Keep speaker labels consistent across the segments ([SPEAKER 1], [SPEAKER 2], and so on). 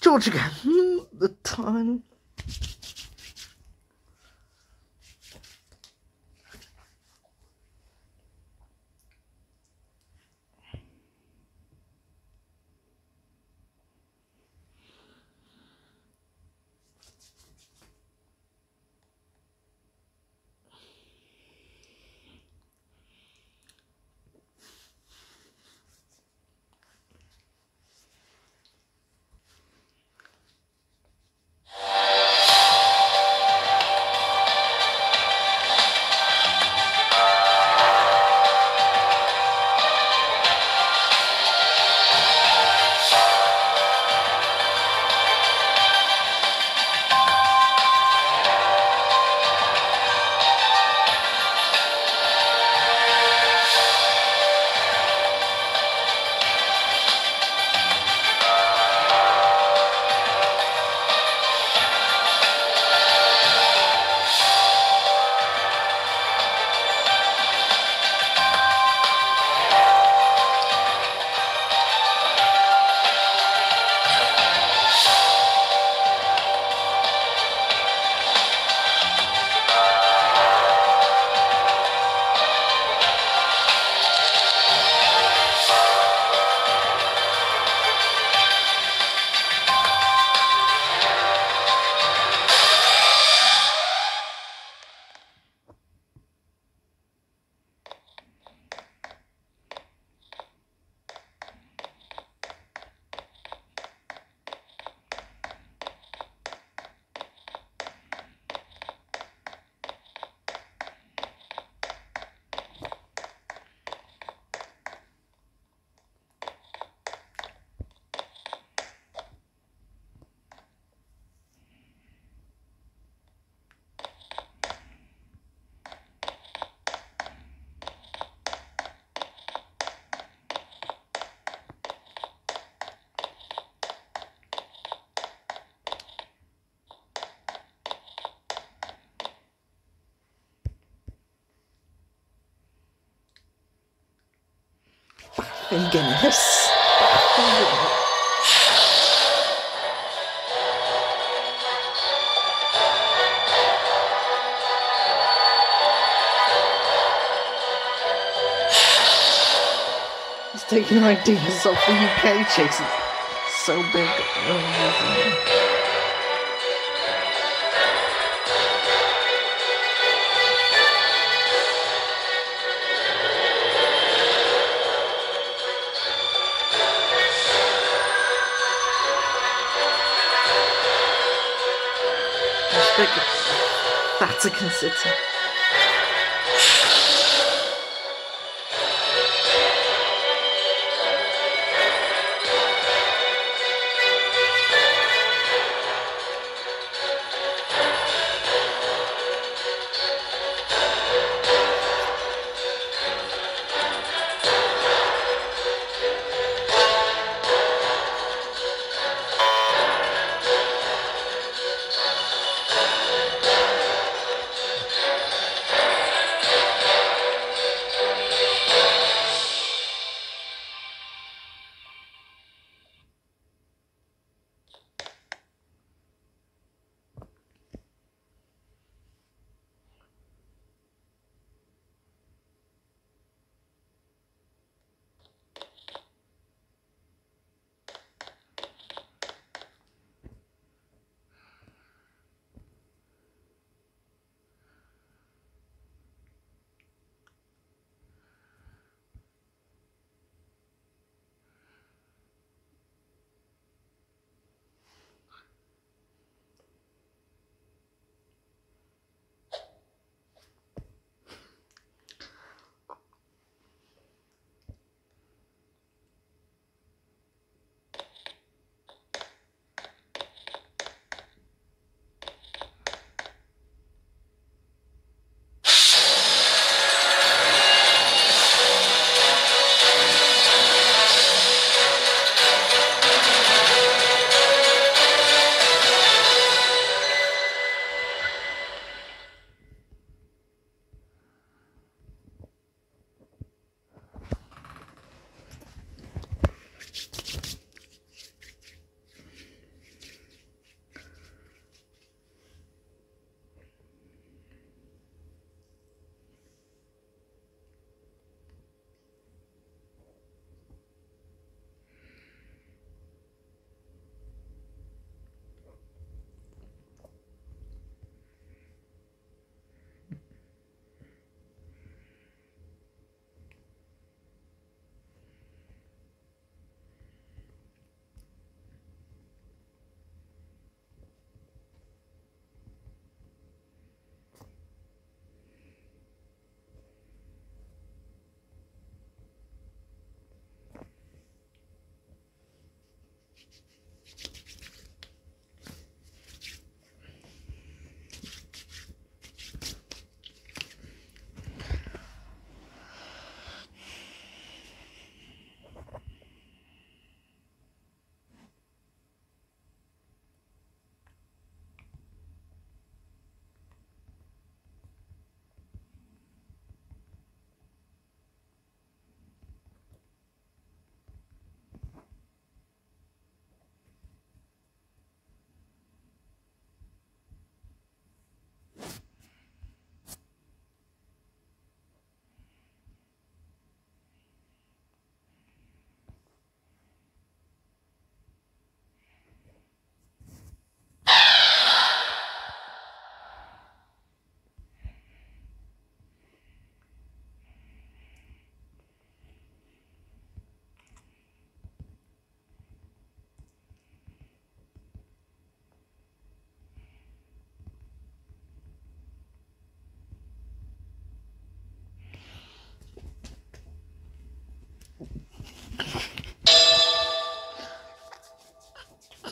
[SPEAKER 1] George again. The time. Fingernes. He's taking ideas off the UK. It's so big. Vatican City.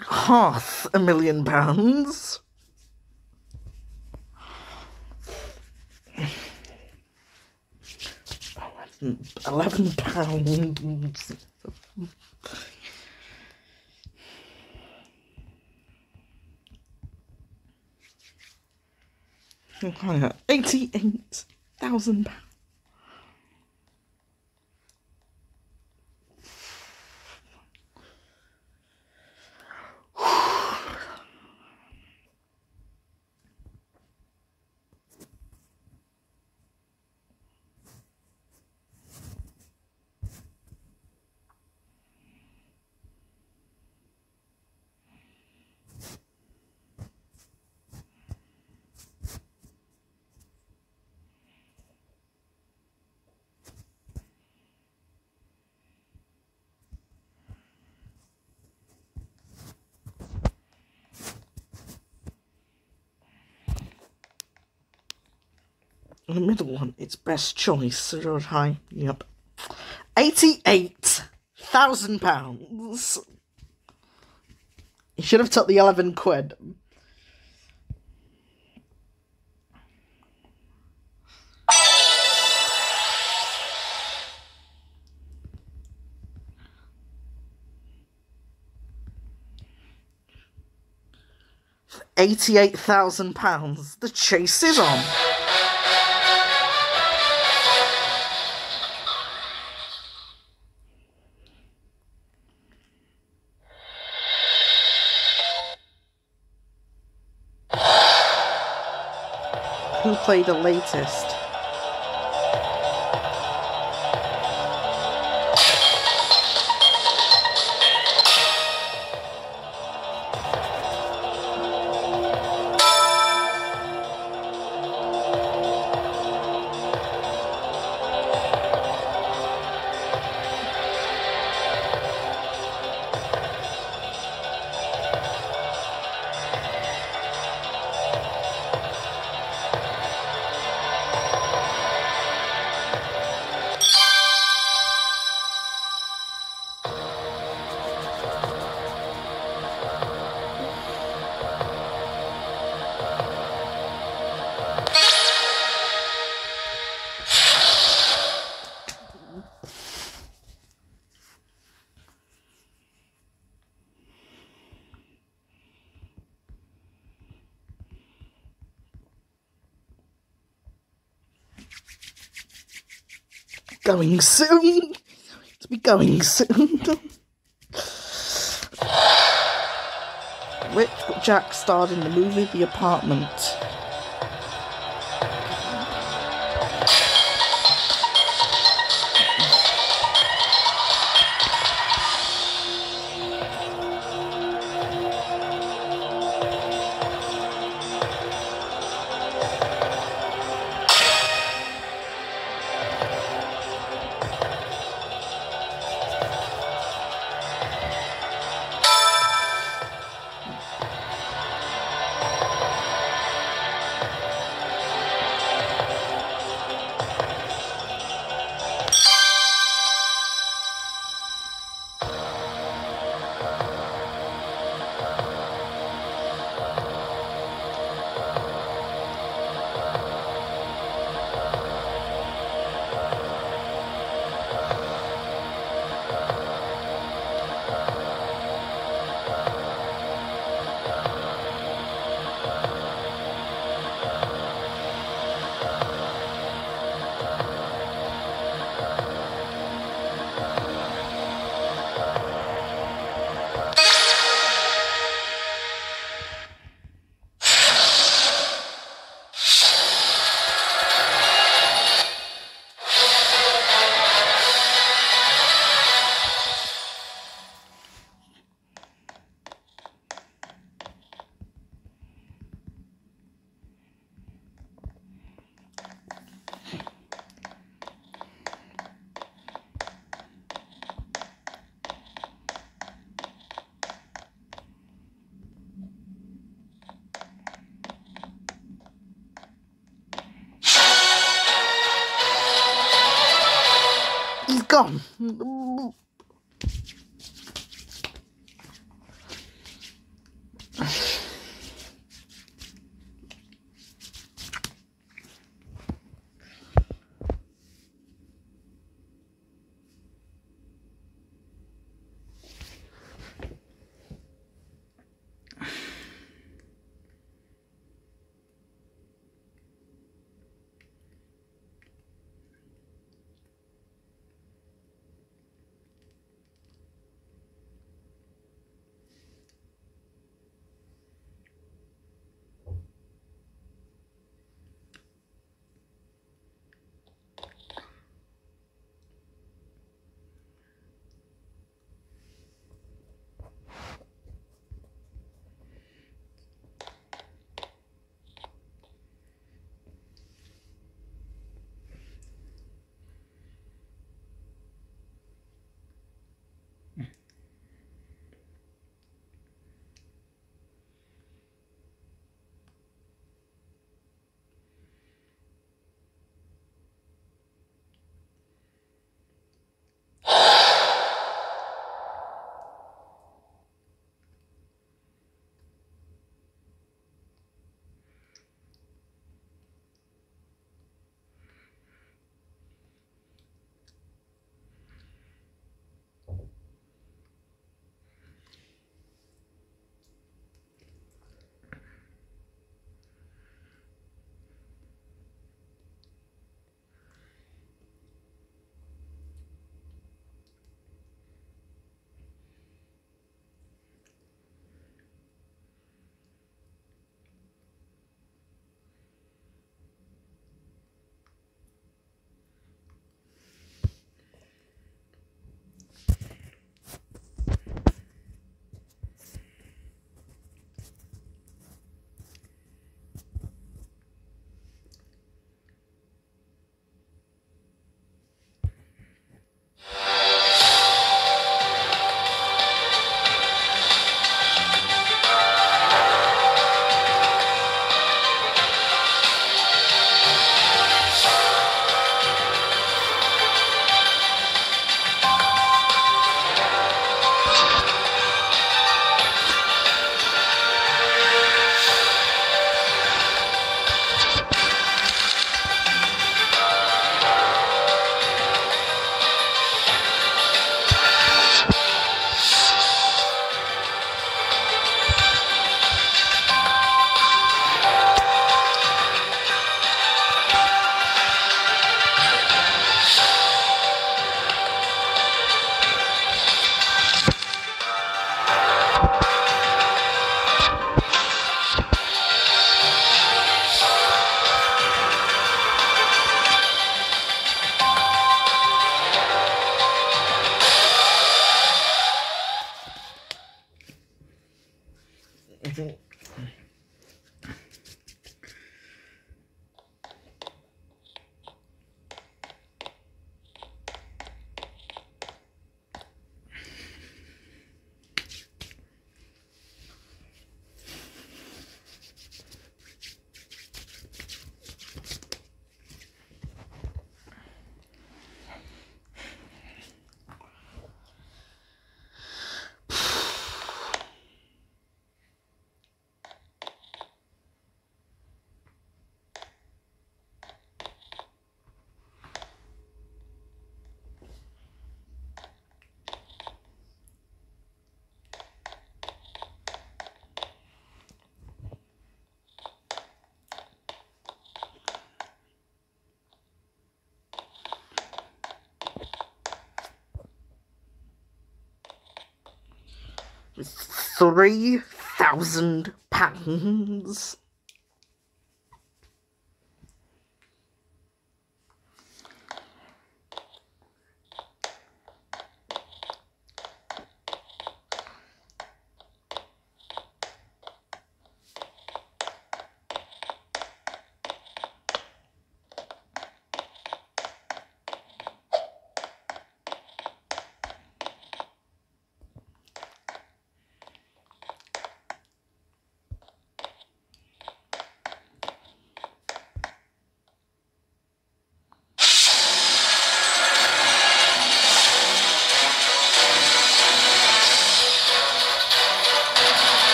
[SPEAKER 1] Half a million pounds. Eleven pounds. Max O'Connor, £88,000. Middle one, it's best choice. High. Yep. Eighty-eight thousand pounds. You should have took the eleven quid. Eighty-eight thousand pounds. The chase is on. Played the latest? Going soon. To be going soon. Rick Jack starred in the movie The Apartment. He's gone. Three thousand pounds.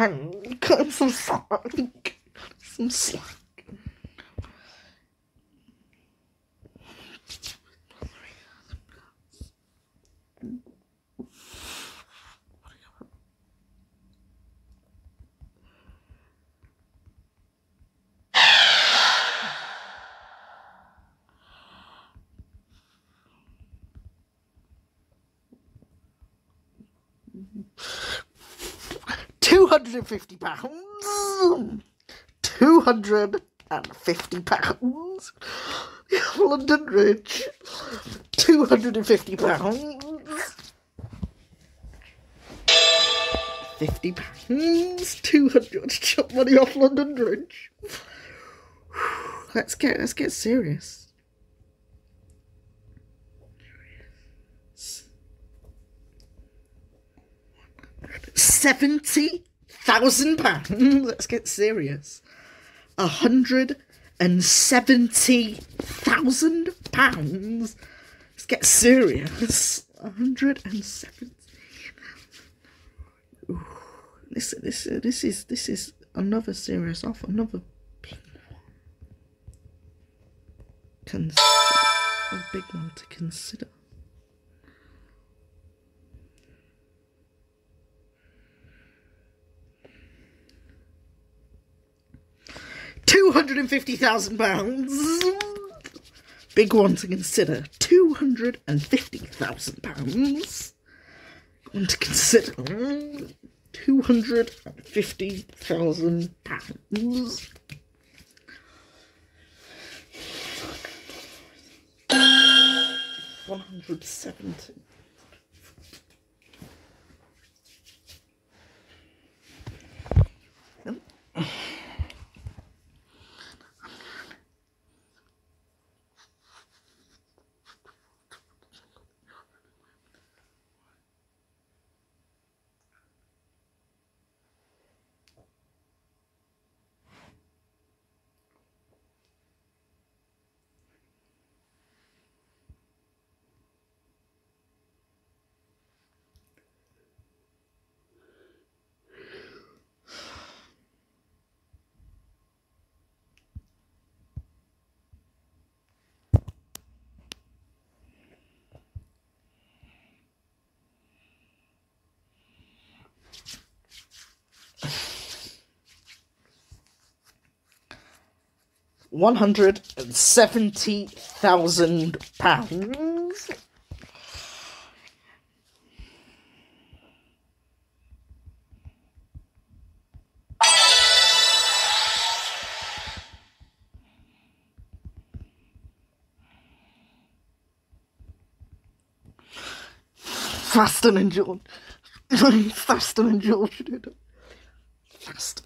[SPEAKER 1] time. Cut some slack. Some slack. Mm-hmm. £250. £250. London Rich. £250. Fifty pounds, two hundred. Chop money off London Bridge. Let's get let's get serious. Seventy thousand pounds. Let's get serious. A hundred and seventy thousand pounds. Let's get serious. A hundred and seventy. This this this is this is another serious offer. Another big one. Cons- a big one to consider. Two hundred and fifty thousand pounds. Big one to consider. Two hundred and fifty thousand pounds. One to consider. Two hundred and fifty thousand pounds. One hundred seventy. One hundred and seventy thousand pounds. Faster than George. Faster than George it. Faster.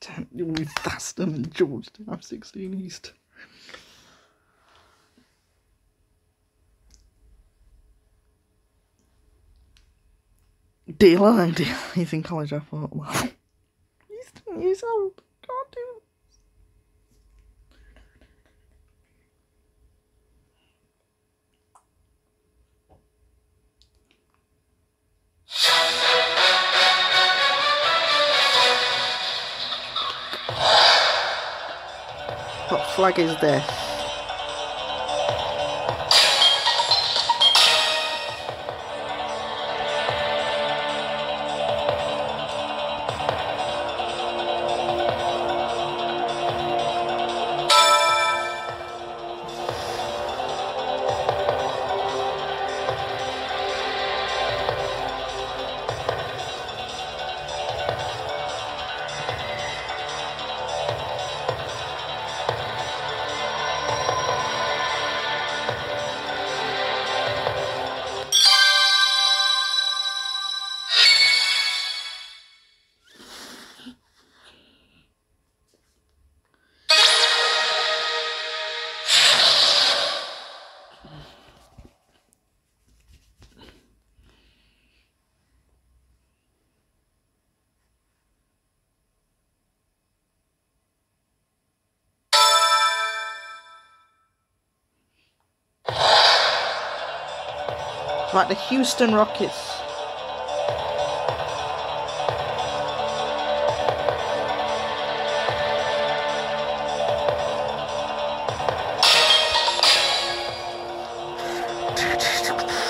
[SPEAKER 1] He's ten. You'll be faster than George to have sixteen East. Deal or? He's in college. I thought. Well, he's ten years old. Flag is this? Like the Houston Rockets.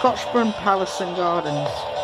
[SPEAKER 1] Schönbrunn Palace and Gardens.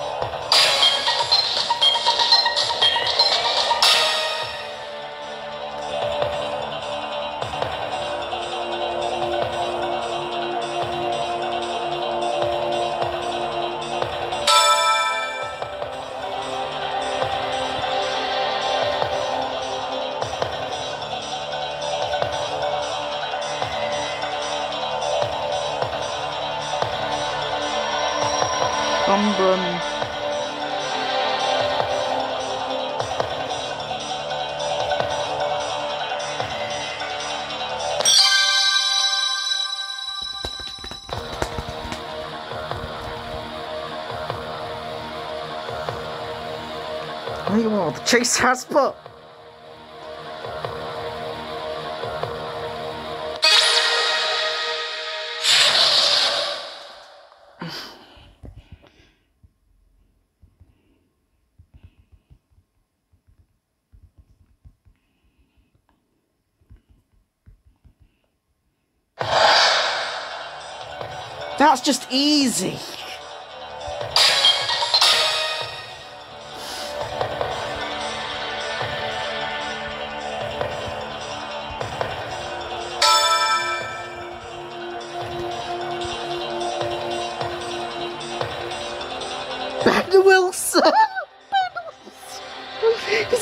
[SPEAKER 1] That's just easy.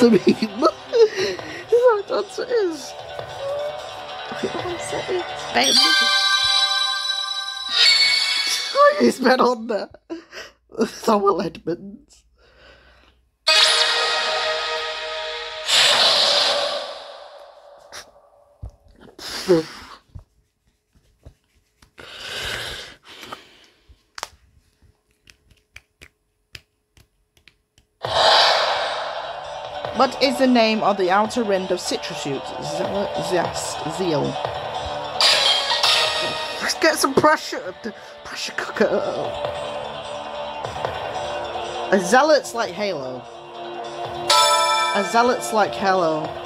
[SPEAKER 1] It's a meme. Is that what it is? Ben Wilson. He's been on there. Samuel Edmonds. What is the name of the outer rim of citrus fruit? Zest, zeal. Let's get some pressure. Pressure cooker. A zealot's like Halo. A zealot's like Halo.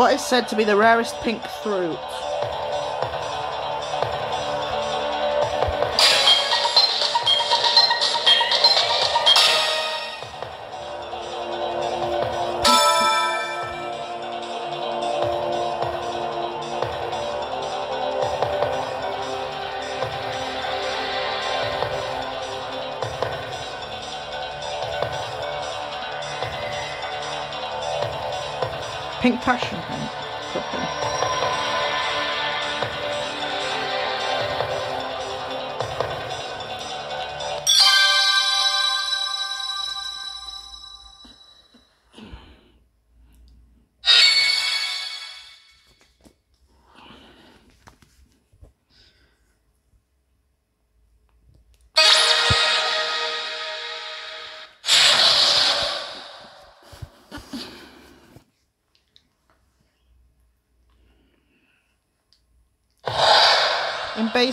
[SPEAKER 1] What is said to be the rarest pink fruit? Pink passion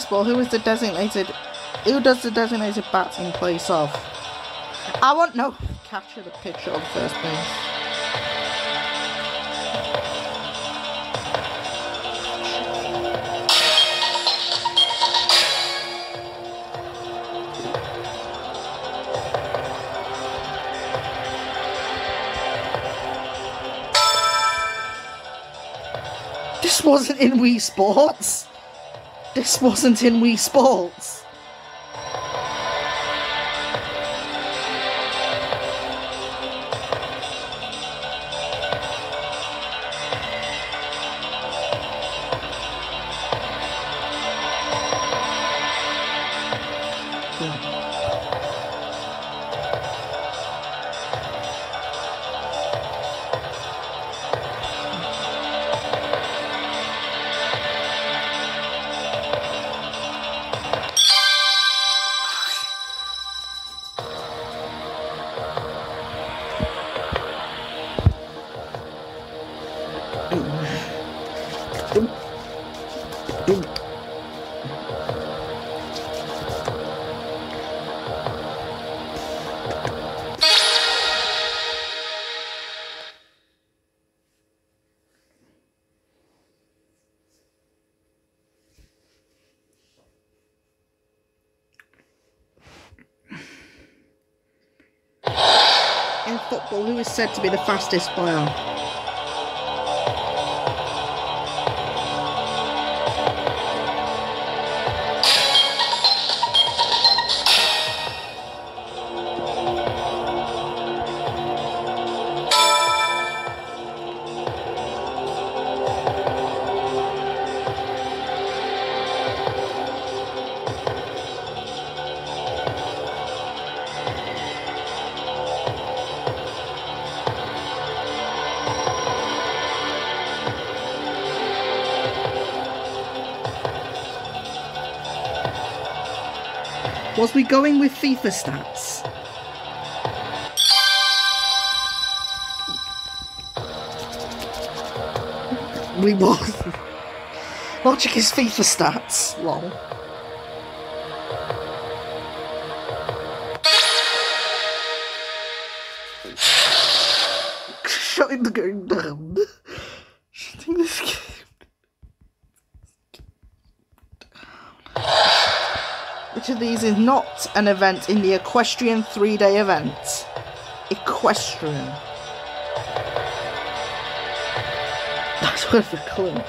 [SPEAKER 1] Baseball, who is the designated? Who does the designated bat in place of? I want no catcher, the or the first base. This wasn't in Wii Sports. This wasn't in Wii Sports. In football, who is said to be the fastest player? Going with FIFA stats? We won. Logic is FIFA stats. Lol. Shutting the game down. Shutting this game. Which is not an event in the equestrian three day event? Equestrian. That's a clue.